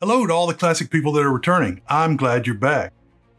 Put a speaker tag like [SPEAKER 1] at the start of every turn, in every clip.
[SPEAKER 1] Hello to all the classic people that are returning. I'm glad you're back.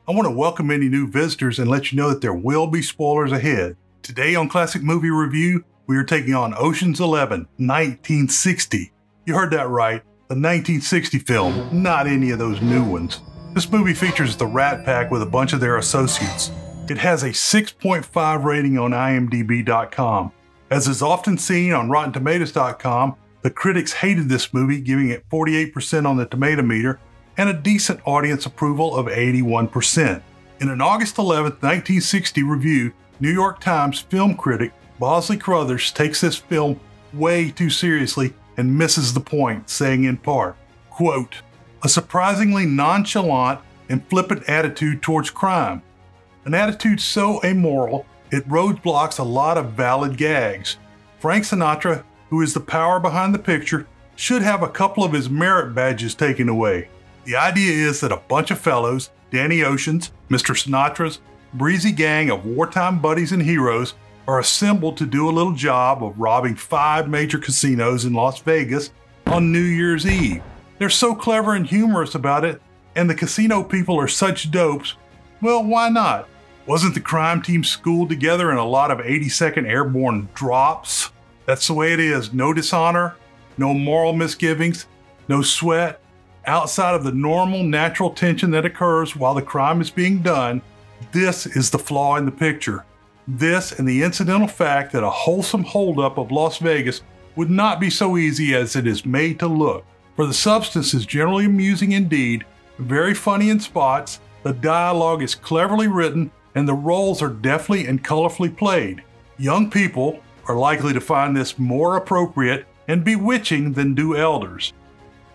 [SPEAKER 1] I want to welcome any new visitors and let you know that there will be spoilers ahead. Today on Classic Movie Review, we are taking on Ocean's 11, 1960. You heard that right, the 1960 film, not any of those new ones. This movie features the Rat Pack with a bunch of their associates. It has a 6.5 rating on IMDb.com. As is often seen on RottenTomatoes.com, the critics hated this movie, giving it 48% on the tomato meter and a decent audience approval of 81%. In an August 11, 1960 review, New York Times film critic Bosley Crothers takes this film way too seriously and misses the point, saying in part, quote, a surprisingly nonchalant and flippant attitude towards crime. An attitude so amoral, it roadblocks a lot of valid gags. Frank Sinatra who is the power behind the picture, should have a couple of his merit badges taken away. The idea is that a bunch of fellows, Danny Ocean's, Mr. Sinatra's, breezy gang of wartime buddies and heroes, are assembled to do a little job of robbing five major casinos in Las Vegas on New Year's Eve. They're so clever and humorous about it, and the casino people are such dopes. Well, why not? Wasn't the crime team schooled together in a lot of 82nd Airborne drops? That's the way it is. No dishonor, no moral misgivings, no sweat. Outside of the normal, natural tension that occurs while the crime is being done, this is the flaw in the picture. This and the incidental fact that a wholesome holdup of Las Vegas would not be so easy as it is made to look. For the substance is generally amusing indeed, very funny in spots, the dialogue is cleverly written, and the roles are deftly and colorfully played. Young people, are likely to find this more appropriate and bewitching than do elders.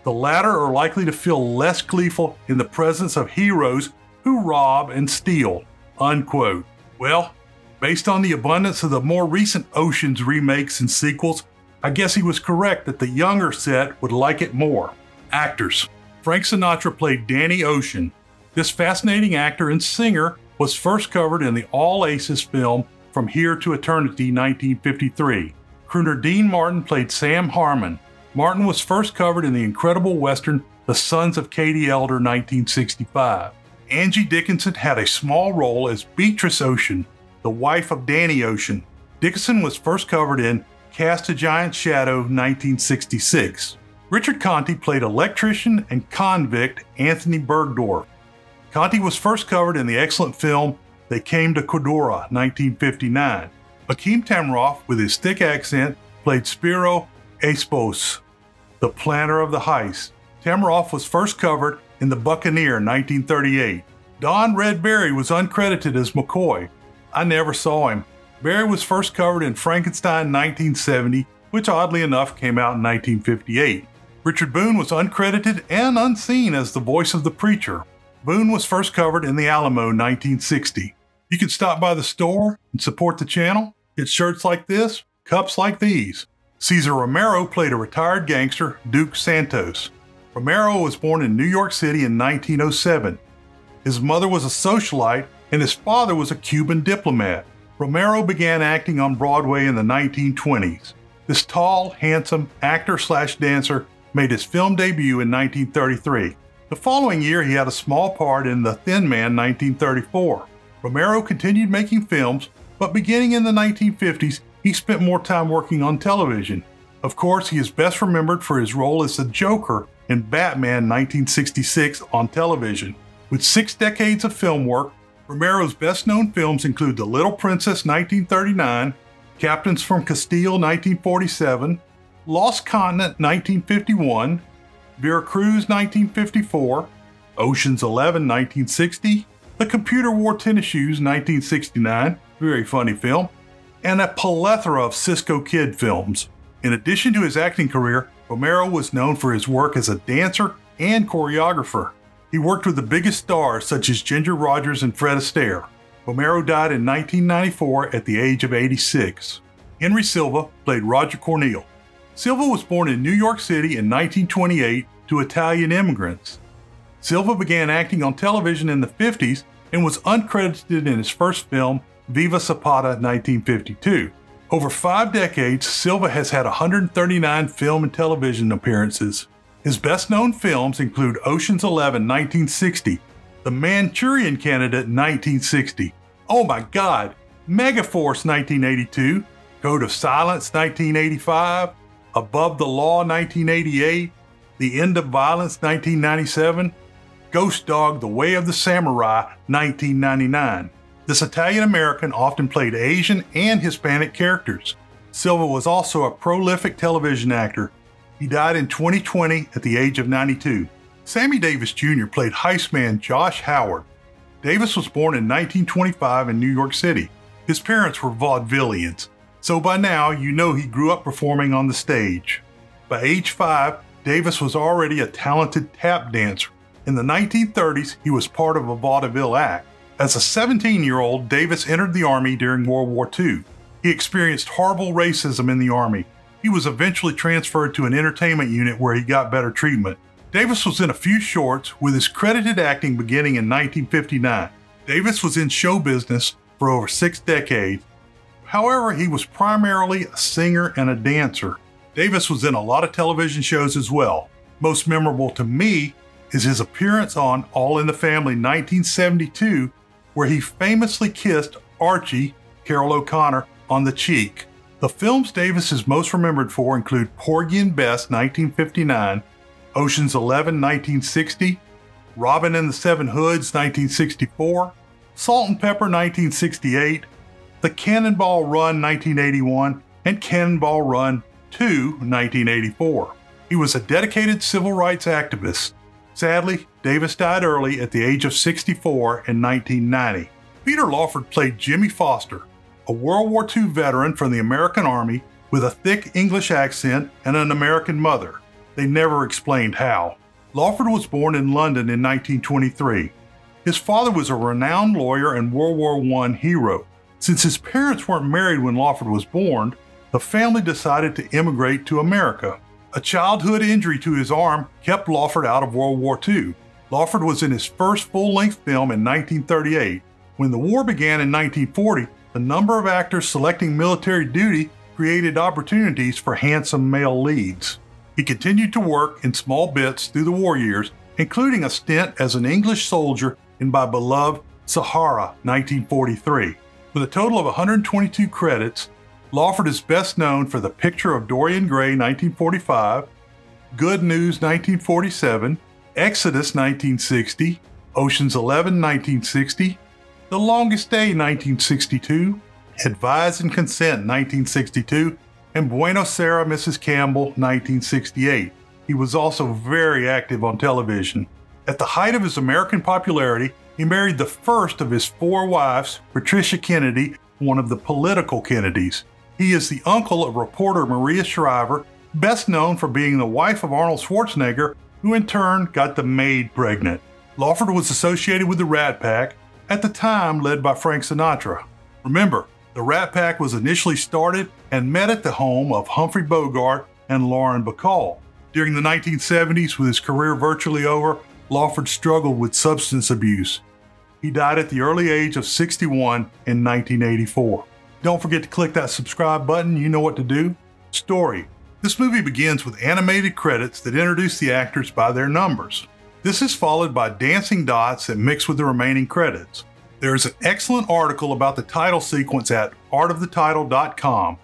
[SPEAKER 1] The latter are likely to feel less gleeful in the presence of heroes who rob and steal. Unquote. Well, based on the abundance of the more recent Oceans remakes and sequels, I guess he was correct that the younger set would like it more. Actors Frank Sinatra played Danny Ocean. This fascinating actor and singer was first covered in the All Aces film from Here to Eternity 1953. Crooner Dean Martin played Sam Harmon. Martin was first covered in the incredible western The Sons of Katie Elder 1965. Angie Dickinson had a small role as Beatrice Ocean, the wife of Danny Ocean. Dickinson was first covered in Cast a Giant Shadow 1966. Richard Conte played electrician and convict Anthony Bergdorf. Conte was first covered in the excellent film they came to Cordura, 1959. Akim Tamiroff, with his thick accent, played Spiro Acebos, the planner of the heist. Tamiroff was first covered in The Buccaneer, 1938. Don Red Barry was uncredited as McCoy. I never saw him. Barry was first covered in Frankenstein 1970, which oddly enough came out in 1958. Richard Boone was uncredited and unseen as the voice of the preacher. Boone was first covered in The Alamo 1960. You can stop by the store and support the channel. Get shirts like this, cups like these. Cesar Romero played a retired gangster, Duke Santos. Romero was born in New York City in 1907. His mother was a socialite and his father was a Cuban diplomat. Romero began acting on Broadway in the 1920s. This tall, handsome actor slash dancer made his film debut in 1933. The following year, he had a small part in The Thin Man 1934. Romero continued making films, but beginning in the 1950s, he spent more time working on television. Of course, he is best remembered for his role as the Joker in Batman 1966 on television. With six decades of film work, Romero's best known films include The Little Princess 1939, Captains from Castile 1947, Lost Continent 1951, Veracruz 1954, Ocean's 11 1960, The Computer Wore Tennis Shoes 1969, very funny film, and a plethora of Cisco Kid films. In addition to his acting career, Romero was known for his work as a dancer and choreographer. He worked with the biggest stars such as Ginger Rogers and Fred Astaire. Romero died in 1994 at the age of 86. Henry Silva played Roger Cornel. Silva was born in New York City in 1928 to Italian immigrants. Silva began acting on television in the 50s and was uncredited in his first film, Viva Zapata 1952. Over five decades, Silva has had 139 film and television appearances. His best known films include Ocean's 11 1960, The Manchurian Candidate 1960, oh my god, Megaforce 1982, Code of Silence 1985, Above the Law 1988, The End of Violence 1997, Ghost Dog The Way of the Samurai 1999. This Italian American often played Asian and Hispanic characters. Silva was also a prolific television actor. He died in 2020 at the age of 92. Sammy Davis Jr. played heistman Josh Howard. Davis was born in 1925 in New York City. His parents were vaudevillians, so by now you know he grew up performing on the stage. By age 5, Davis was already a talented tap dancer. In the 1930s, he was part of a vaudeville act. As a 17 year old, Davis entered the Army during World War II. He experienced horrible racism in the Army. He was eventually transferred to an entertainment unit where he got better treatment. Davis was in a few shorts, with his credited acting beginning in 1959. Davis was in show business for over six decades. However, he was primarily a singer and a dancer. Davis was in a lot of television shows as well. Most memorable to me is his appearance on All in the Family 1972, where he famously kissed Archie, Carroll O'Connor, on the cheek. The films Davis is most remembered for include Porgy and Bess 1959, Ocean's 11 1960, Robin and the Seven Hoods 1964, Salt and Pepper 1968, The Cannonball Run 1981, and Cannonball Run 2 1984. He was a dedicated civil rights activist. Sadly, Davis died early at the age of 64 in 1990. Peter Lawford played Jimmy Foster, a World War II veteran from the American Army with a thick English accent and an American mother. They never explained how. Lawford was born in London in 1923. His father was a renowned lawyer and World War I hero. Since his parents weren't married when Lawford was born, the family decided to immigrate to America. A childhood injury to his arm kept Lawford out of World War II. Lawford was in his first full length film in 1938. When the war began in 1940, the number of actors selecting military duty created opportunities for handsome male leads. He continued to work in small bits through the war years, including a stint as an English soldier in my beloved Sahara 1943. With a total of 122 credits, Lawford is best known for The Picture of Dorian Gray 1945, Good News 1947, Exodus 1960, Ocean's 11 1960, the Longest Day 1962, Advise and Consent 1962, and Buona Sera, Mrs. Campbell 1968. He was also very active on television. At the height of his American popularity, he married the first of his four wives, Patricia Kennedy, one of the political Kennedys. He is the uncle of reporter Maria Shriver, best known for being the wife of Arnold Schwarzenegger, who in turn got the maid pregnant. Lawford was associated with the Rat Pack, at the time led by Frank Sinatra. Remember, the Rat Pack was initially started and met at the home of Humphrey Bogart and Lauren Bacall. During the 1970s, with his career virtually over, Lawford struggled with substance abuse. He died at the early age of 61 in 1984. Don't forget to click that subscribe button, you know what to do. Story This movie begins with animated credits that introduce the actors by their numbers. This is followed by dancing dots that mix with the remaining credits. There is an excellent article about the title sequence at artofthetitle.com.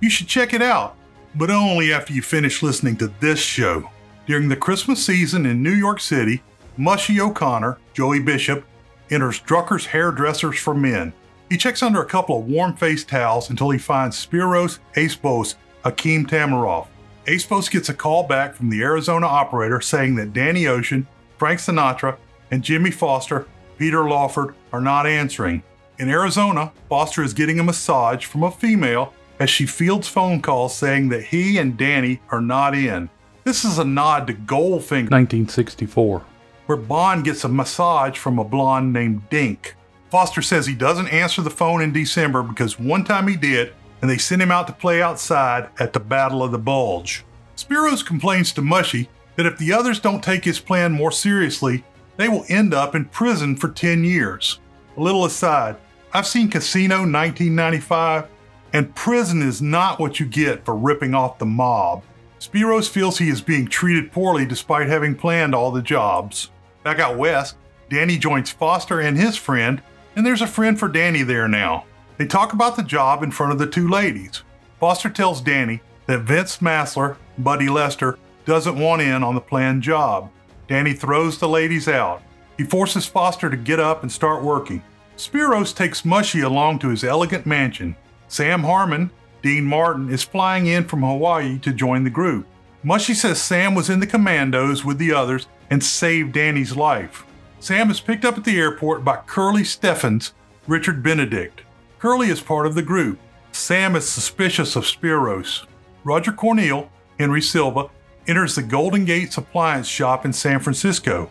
[SPEAKER 1] You should check it out, but only after you finish listening to this show. During the Christmas season in New York City, Mushy O'Connor, Joey Bishop, enters Drucker's Hairdressers for Men. He checks under a couple of warm faced towels until he finds Spiros Acebos Akim Tamiroff. Acebos gets a call back from the Arizona operator saying that Danny Ocean Frank Sinatra, and Jimmy Foster, Peter Lawford, are not answering. In Arizona, Foster is getting a massage from a female as she fields phone calls saying that he and Danny are not in. This is a nod to Goldfinger 1964, where Bond gets a massage from a blonde named Dink. Foster says he doesn't answer the phone in December because one time he did, and they sent him out to play outside at the Battle of the Bulge. Spiros complains to Mushy that if the others don't take his plan more seriously, they will end up in prison for 10 years. A little aside, I've seen Casino 1995, and prison is not what you get for ripping off the mob. Spiros feels he is being treated poorly despite having planned all the jobs. Back out west, Danny joins Foster and his friend, and there's a friend for Danny there now. They talk about the job in front of the two ladies. Foster tells Danny that Vince Massler, Buddy Lester, doesn't want in on the planned job. Danny throws the ladies out. He forces Foster to get up and start working. Spiros takes Mushy along to his elegant mansion. Sam Harmon, Dean Martin, is flying in from Hawaii to join the group. Mushy says Sam was in the commandos with the others and saved Danny's life. Sam is picked up at the airport by Curly Steffens, Richard Benedict. Curly is part of the group. Sam is suspicious of Spiros. Roger Cornel, Henry Silva, enters the Golden Gates appliance shop in San Francisco.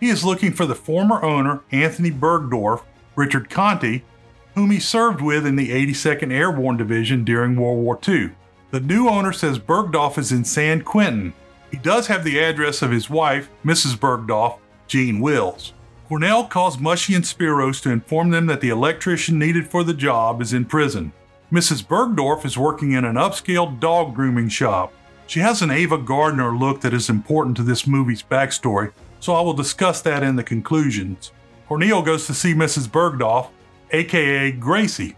[SPEAKER 1] He is looking for the former owner, Anthony Bergdorf, Richard Conte, whom he served with in the 82nd Airborne Division during World War II. The new owner says Bergdorf is in San Quentin. He does have the address of his wife, Mrs. Bergdorf, Jean Wills. Cornel calls Mushy and Spiros to inform them that the electrician needed for the job is in prison. Mrs. Bergdorf is working in an upscale dog grooming shop. She has an Ava Gardner look that is important to this movie's backstory, so I will discuss that in the conclusions. Cornel goes to see Mrs. Bergdorf, aka Gracie.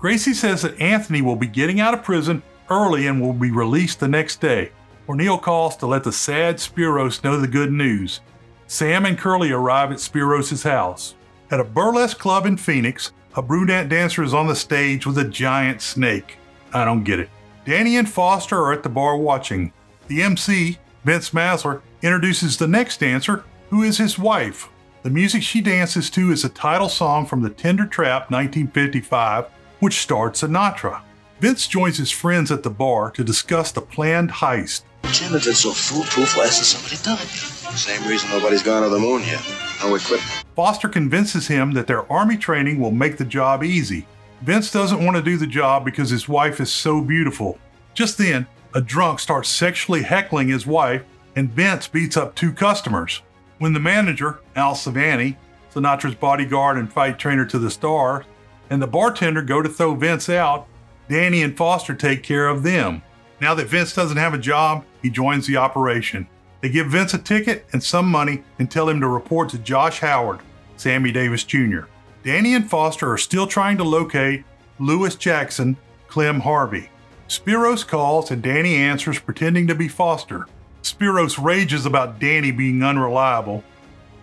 [SPEAKER 1] Gracie says that Anthony will be getting out of prison early and will be released the next day. Cornel calls to let the sad Spiros know the good news. Sam and Curly arrive at Spiros' house. At a burlesque club in Phoenix, a brunette dancer is on the stage with a giant snake. I don't get it. Danny and Foster are at the bar watching. The MC, Vince Massler, introduces the next dancer, who is his wife. The music she dances to is a title song from the Tender Trap 1955, which starred Sinatra. Vince joins his friends at the bar to discuss the planned heist.
[SPEAKER 2] Jim, if it's so foolproof, why hasn't somebody done it?
[SPEAKER 3] Same reason nobody's gone to the moon yet. No equipment.
[SPEAKER 1] Foster convinces him that their army training will make the job easy. Vince doesn't want to do the job because his wife is so beautiful. Just then, a drunk starts sexually heckling his wife, and Vince beats up two customers. When the manager, Al Silvani, Sinatra's bodyguard and fight trainer to the stars, and the bartender go to throw Vince out, Danny and Foster take care of them. Now that Vince doesn't have a job, he joins the operation. They give Vince a ticket and some money and tell him to report to Josh Howard, Sammy Davis Jr. Danny and Foster are still trying to locate Lewis Jackson, Clem Harvey. Spiros calls and Danny answers pretending to be Foster. Spiros rages about Danny being unreliable.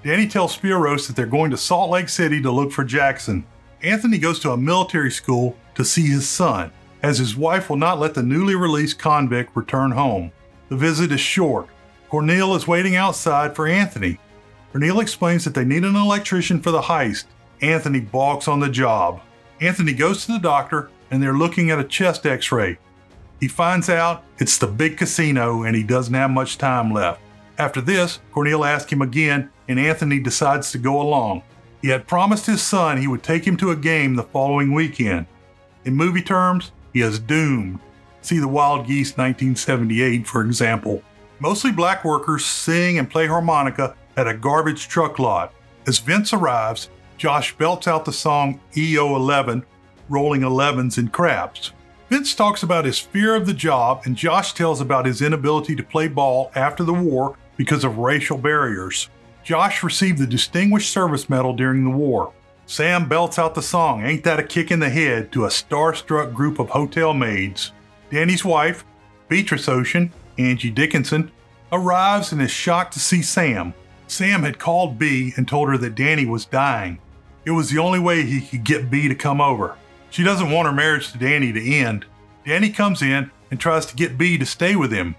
[SPEAKER 1] Danny tells Spiros that they're going to Salt Lake City to look for Jackson. Anthony goes to a military school to see his son, as his wife will not let the newly released convict return home. The visit is short. Cornel is waiting outside for Anthony. Cornel explains that they need an electrician for the heist. Anthony balks on the job. Anthony goes to the doctor and they're looking at a chest x ray. He finds out it's the big casino and he doesn't have much time left. After this, Cornel asks him again and Anthony decides to go along. He had promised his son he would take him to a game the following weekend. In movie terms, he is doomed. See The Wild Geese 1978, for example. Mostly black workers sing and play harmonica at a garbage truck lot. As Vince arrives, Josh belts out the song EO 11, Rolling 11s and Craps. Vince talks about his fear of the job, and Josh tells about his inability to play ball after the war because of racial barriers. Josh received the Distinguished Service Medal during the war. Sam belts out the song Ain't That a Kick in the Head to a starstruck group of hotel maids. Danny's wife, Beatrice Ocean, Angie Dickinson, arrives and is shocked to see Sam. Sam had called B and told her that Danny was dying. It was the only way he could get B to come over. She doesn't want her marriage to Danny to end. Danny comes in and tries to get B to stay with him.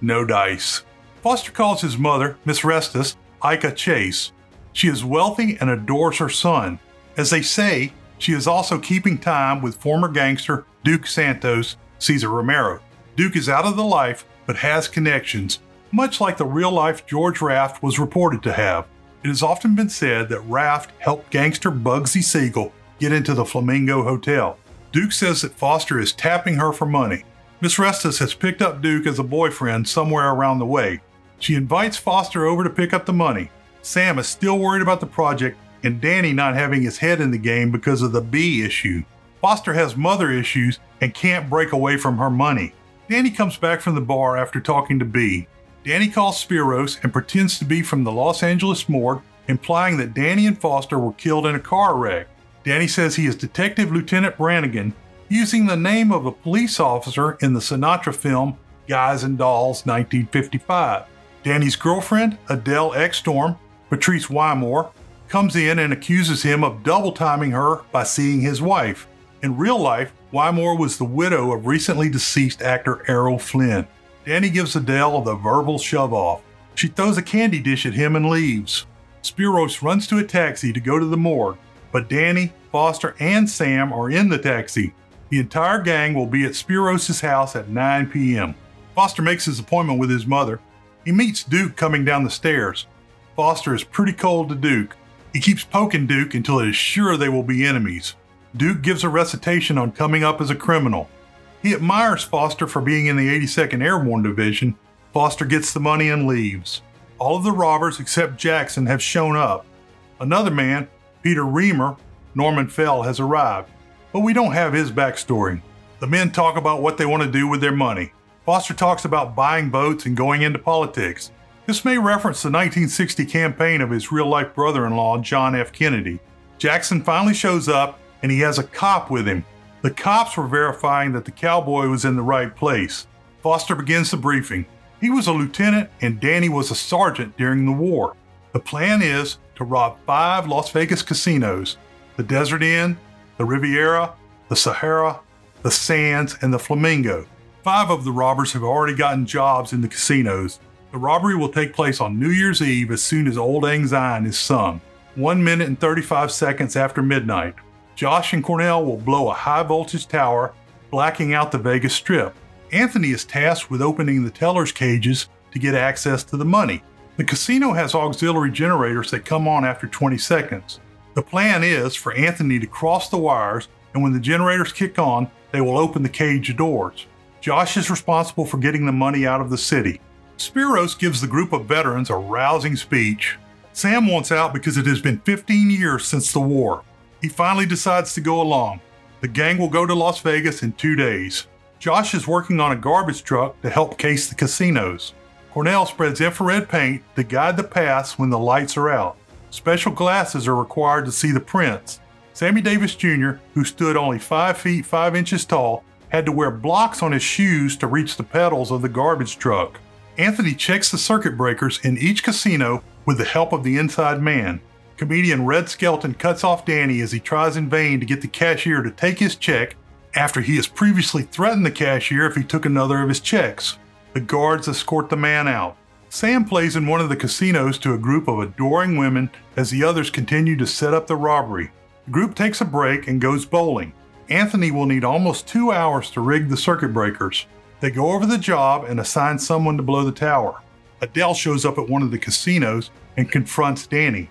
[SPEAKER 1] No dice. Foster calls his mother, Miss Restus, Ilka Chase. She is wealthy and adores her son. As they say, she is also keeping time with former gangster Duke Santos, Cesar Romero. Duke is out of the life but has connections, much like the real life George Raft was reported to have. It has often been said that Raft helped gangster Bugsy Siegel get into the Flamingo Hotel. Duke says that Foster is tapping her for money. Miss Restus has picked up Duke as a boyfriend somewhere around the way. She invites Foster over to pick up the money. Sam is still worried about the project and Danny not having his head in the game because of the B issue. Foster has mother issues and can't break away from her money. Danny comes back from the bar after talking to B. Danny calls Spiros and pretends to be from the Los Angeles morgue, implying that Danny and Foster were killed in a car wreck. Danny says he is Detective Lieutenant Brannigan, using the name of a police officer in the Sinatra film Guys and Dolls 1955. Danny's girlfriend, Adele Ekstrom, Patrice Wymore, comes in and accuses him of double timing her by seeing his wife. In real life, Wymore was the widow of recently deceased actor Errol Flynn. Danny gives Adele the verbal shove off. She throws a candy dish at him and leaves. Spiros runs to a taxi to go to the morgue, but Danny, Foster, and Sam are in the taxi. The entire gang will be at Spiros' house at 9 p.m. Foster makes his appointment with his mother. He meets Duke coming down the stairs. Foster is pretty cold to Duke. He keeps poking Duke until it is sure they will be enemies. Duke gives a recitation on coming up as a criminal. He admires Foster for being in the 82nd Airborne Division. Foster gets the money and leaves. All of the robbers except Jackson have shown up. Another man, Peter Reamer, Norman Fell, has arrived, but we don't have his backstory. The men talk about what they want to do with their money. Foster talks about buying boats and going into politics. This may reference the 1960 campaign of his real life brother in law, John F. Kennedy. Jackson finally shows up and he has a cop with him. The cops were verifying that the cowboy was in the right place. Foster begins the briefing. He was a lieutenant and Danny was a sergeant during the war. The plan is to rob five Las Vegas casinos the Desert Inn, the Riviera, the Sahara, the Sands, and the Flamingo. Five of the robbers have already gotten jobs in the casinos. The robbery will take place on New Year's Eve as soon as Auld Lang Syne is sung, 1 minute and 35 seconds after midnight. Josh and Cornell will blow a high voltage tower, blacking out the Vegas Strip. Anthony is tasked with opening the teller's cages to get access to the money. The casino has auxiliary generators that come on after 20 seconds. The plan is for Anthony to cross the wires, and when the generators kick on, they will open the cage doors. Josh is responsible for getting the money out of the city. Spiros gives the group of veterans a rousing speech. Sam wants out because it has been 15 years since the war. He finally decides to go along. The gang will go to Las Vegas in two days. Josh is working on a garbage truck to help case the casinos. Cornell spreads infrared paint to guide the paths when the lights are out. Special glasses are required to see the prints. Sammy Davis Jr., who stood only 5 feet 5 inches tall, had to wear blocks on his shoes to reach the pedals of the garbage truck. Anthony checks the circuit breakers in each casino with the help of the inside man. Comedian Red Skelton cuts off Danny as he tries in vain to get the cashier to take his check after he has previously threatened the cashier if he took another of his checks. The guards escort the man out. Sam plays in one of the casinos to a group of adoring women as the others continue to set up the robbery. The group takes a break and goes bowling. Anthony will need almost two hours to rig the circuit breakers. They go over the job and assign someone to blow the tower. Adele shows up at one of the casinos and confronts Danny.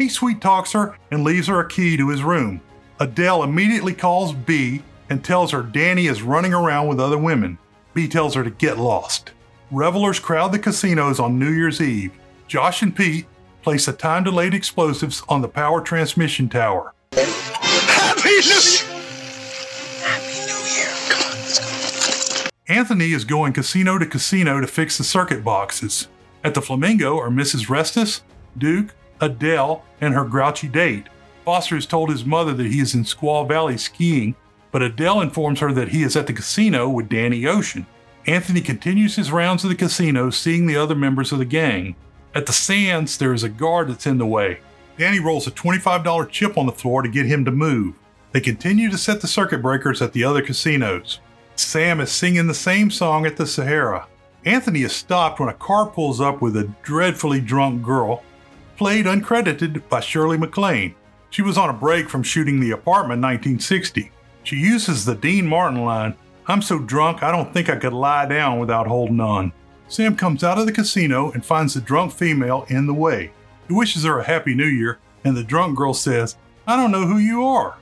[SPEAKER 1] He sweet talks her and leaves her a key to his room. Adele immediately calls B and tells her Danny is running around with other women. B tells her to get lost. Revelers crowd the casinos on New Year's Eve. Josh and Pete place the time delayed explosives on the power transmission tower.
[SPEAKER 3] Happy New Year!
[SPEAKER 2] Happy New Year. Come on, let's go.
[SPEAKER 1] Anthony is going casino to casino to fix the circuit boxes. At the Flamingo are Mrs. Restus, Duke, Adele, and her grouchy date. Foster has told his mother that he is in Squaw Valley skiing, but Adele informs her that he is at the casino with Danny Ocean. Anthony continues his rounds of the casino, seeing the other members of the gang. At the Sands, there is a guard that's in the way. Danny rolls a $25 chip on the floor to get him to move. They continue to set the circuit breakers at the other casinos. Sam is singing the same song at the Sahara. Anthony is stopped when a car pulls up with a dreadfully drunk girl played uncredited by Shirley MacLaine. She was on a break from shooting The Apartment 1960. She uses the Dean Martin line, I'm so drunk I don't think I could lie down without holding on. Sam comes out of the casino and finds the drunk female in the way. He wishes her a happy new year, and the drunk girl says, I don't know who you are.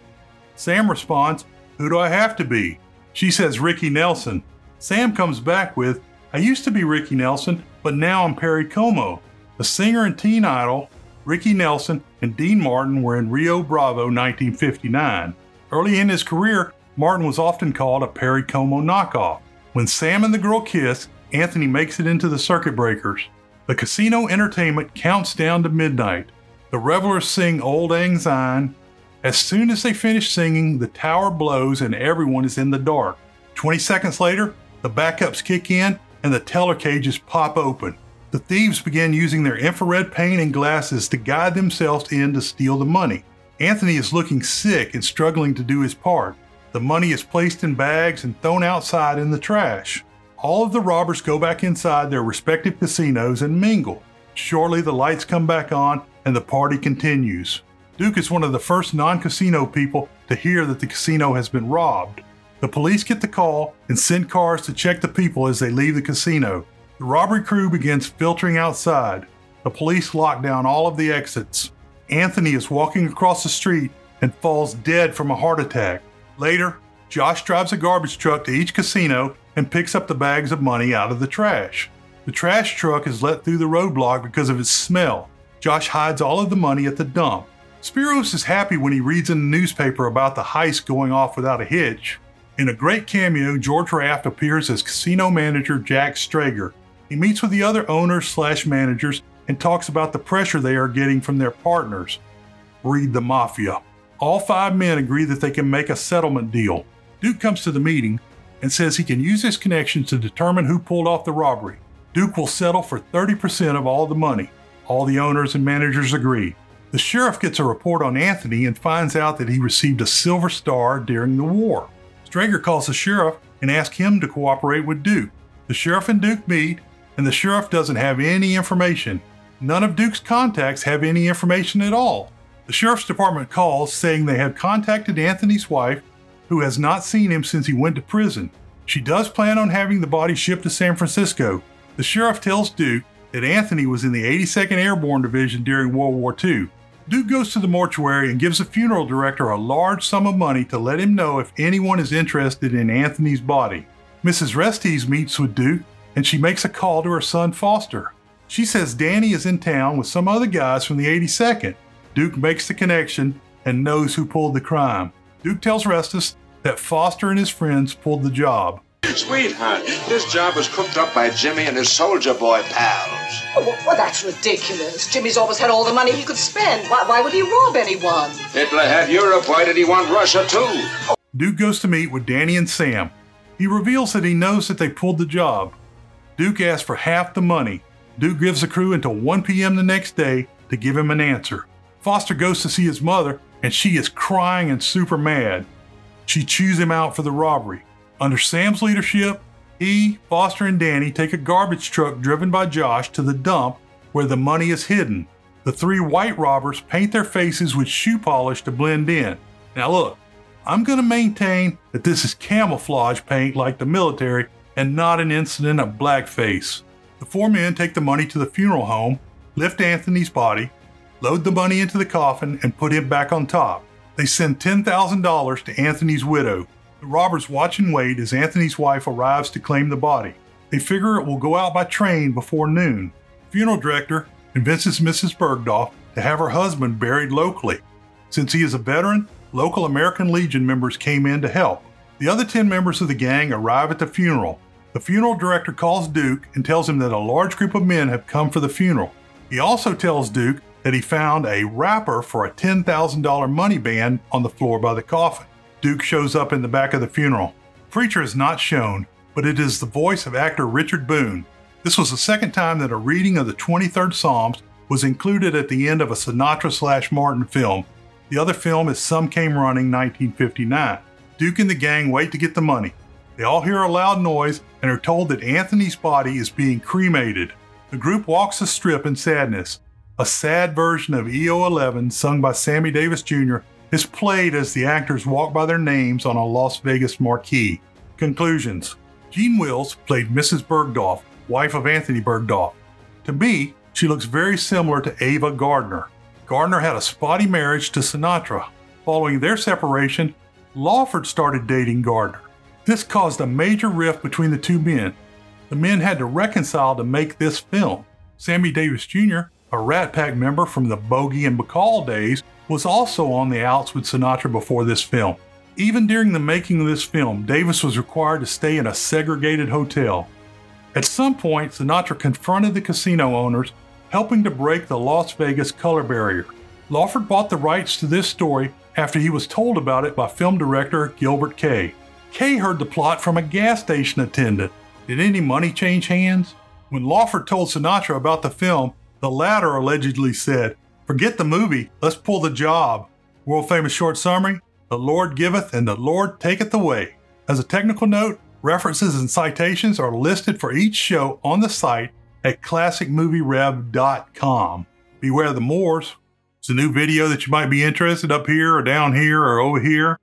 [SPEAKER 1] Sam responds, Who do I have to be? She says, Ricky Nelson. Sam comes back with, I used to be Ricky Nelson, but now I'm Perry Como. The singer and teen idol, Ricky Nelson and Dean Martin were in Rio Bravo 1959. Early in his career, Martin was often called a Perry Como knockoff. When Sam and the girl kiss, Anthony makes it into the circuit breakers. The casino entertainment counts down to midnight. The revelers sing Auld Lang Syne. As soon as they finish singing, the tower blows and everyone is in the dark. 20 seconds later, the backups kick in and the teller cages pop open. The thieves begin using their infrared paint and glasses to guide themselves in to steal the money. Anthony is looking sick and struggling to do his part. The money is placed in bags and thrown outside in the trash. All of the robbers go back inside their respective casinos and mingle. Shortly, the lights come back on and the party continues. Duke is one of the first non casino people to hear that the casino has been robbed. The police get the call and send cars to check the people as they leave the casino. The robbery crew begins filtering outside. The police lock down all of the exits. Anthony is walking across the street and falls dead from a heart attack. Later, Josh drives a garbage truck to each casino and picks up the bags of money out of the trash. The trash truck is let through the roadblock because of its smell. Josh hides all of the money at the dump. Spiros is happy when he reads in the newspaper about the heist going off without a hitch. In a great cameo, George Raft appears as casino manager Jack Strager. He meets with the other owners slash managers and talks about the pressure they are getting from their partners. Read the Mafia. All five men agree that they can make a settlement deal. Duke comes to the meeting and says he can use his connections to determine who pulled off the robbery. Duke will settle for 30% of all the money. All the owners and managers agree. The sheriff gets a report on Anthony and finds out that he received a Silver Star during the war. Strager calls the sheriff and asks him to cooperate with Duke. The sheriff and Duke meet, and the sheriff doesn't have any information. None of Duke's contacts have any information at all. The sheriff's department calls saying they have contacted Anthony's wife, who has not seen him since he went to prison. She does plan on having the body shipped to San Francisco. The sheriff tells Duke that Anthony was in the 82nd Airborne Division during World War II. Duke goes to the mortuary and gives the funeral director a large sum of money to let him know if anyone is interested in Anthony's body. Mrs. Restes meets with Duke and she makes a call to her son Foster. She says Danny is in town with some other guys from the 82nd. Duke makes the connection and knows who pulled the crime. Duke tells Restus that Foster and his friends pulled the job.
[SPEAKER 3] Sweetheart, this job was cooked up by Jimmy and his soldier boy pals.
[SPEAKER 4] Oh, well, well, that's ridiculous. Jimmy's always had all the money he could spend. Why, why would he rob anyone?
[SPEAKER 3] Hitler had Europe. Why did he want Russia too?
[SPEAKER 1] Duke goes to meet with Danny and Sam. He reveals that he knows that they pulled the job. Duke asks for half the money. Duke gives the crew until 1 p.m. the next day to give him an answer. Foster goes to see his mother, and she is crying and super mad. She chews him out for the robbery. Under Sam's leadership, he, Foster, and Danny take a garbage truck driven by Josh to the dump where the money is hidden. The three white robbers paint their faces with shoe polish to blend in. Now, look, I'm going to maintain that this is camouflage paint like the military and not an incident of blackface. The four men take the money to the funeral home, lift Anthony's body, load the money into the coffin, and put him back on top. They send $10,000 to Anthony's widow, the robbers watch and wait as Anthony's wife arrives to claim the body. They figure it will go out by train before noon. Funeral director convinces Mrs. Bergdorf to have her husband buried locally. Since he is a veteran, local American Legion members came in to help. The other 10 members of the gang arrive at the funeral. The funeral director calls Duke and tells him that a large group of men have come for the funeral. He also tells Duke that he found a wrapper for a $10,000 money band on the floor by the coffin. Duke shows up in the back of the funeral. Preacher is not shown, but it is the voice of actor Richard Boone. This was the second time that a reading of the 23rd Psalms was included at the end of a Sinatra slash Martin film. The other film is Some Came Running 1959. Duke and the gang wait to get the money. They all hear a loud noise and are told that Anthony's body is being cremated. The group walks the strip in sadness. A sad version of EO 11 sung by Sammy Davis Jr is played as the actors walk by their names on a Las Vegas marquee. Conclusions Jean Wills played Mrs. Bergdorf, wife of Anthony Bergdorf. To me, she looks very similar to Ava Gardner. Gardner had a spotty marriage to Sinatra. Following their separation, Lawford started dating Gardner. This caused a major rift between the two men. The men had to reconcile to make this film. Sammy Davis Jr., a Rat Pack member from the Bogey and Bacall days, was also on the outs with Sinatra before this film. Even during the making of this film, Davis was required to stay in a segregated hotel. At some point, Sinatra confronted the casino owners, helping to break the Las Vegas color barrier. Lawford bought the rights to this story after he was told about it by film director Gilbert Kay. Kay heard the plot from a gas station attendant. Did any money change hands? When Lawford told Sinatra about the film, the latter allegedly said, Forget the movie, let's pull the job. World famous short summary The Lord giveth and the Lord taketh away. As a technical note, references and citations are listed for each show on the site at classicmovierev.com. Beware the Moors. It's a new video that you might be interested up here or down here or over here.